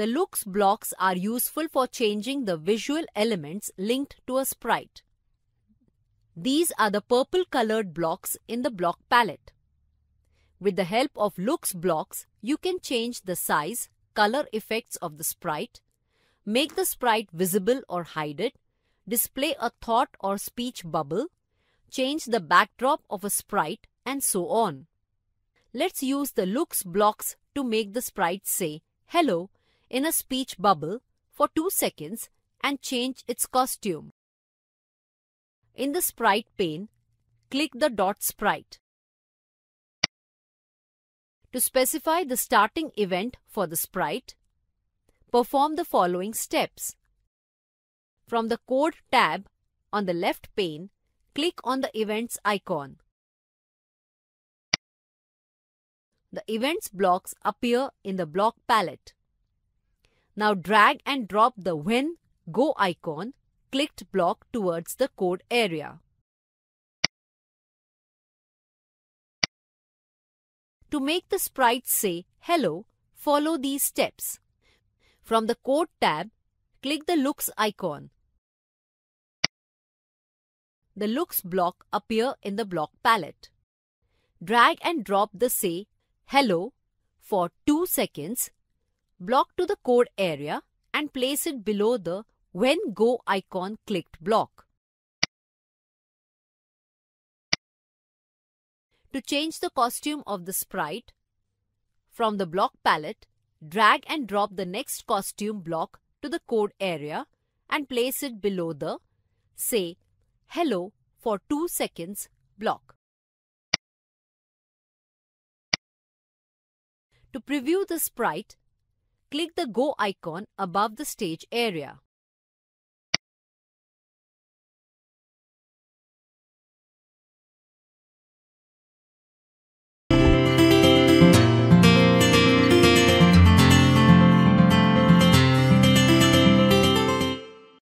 The looks blocks are useful for changing the visual elements linked to a sprite. These are the purple colored blocks in the block palette. With the help of looks blocks, you can change the size, color effects of the sprite, make the sprite visible or hide it, display a thought or speech bubble, change the backdrop of a sprite and so on. Let's use the looks blocks to make the sprite say hello in a speech bubble for 2 seconds and change its costume. In the sprite pane, click the dot sprite. To specify the starting event for the sprite, perform the following steps. From the Code tab on the left pane, click on the Events icon. The Events blocks appear in the block palette. Now drag and drop the When Go icon clicked block towards the code area. To make the sprite say hello, follow these steps. From the Code tab, click the Looks icon. The Looks block appear in the block palette. Drag and drop the Say Hello for 2 seconds block to the code area and place it below the When Go icon clicked block. To change the costume of the sprite, from the block palette, drag and drop the next costume block to the code area and place it below the Say Hello for 2 seconds block. To preview the sprite, click the Go icon above the stage area.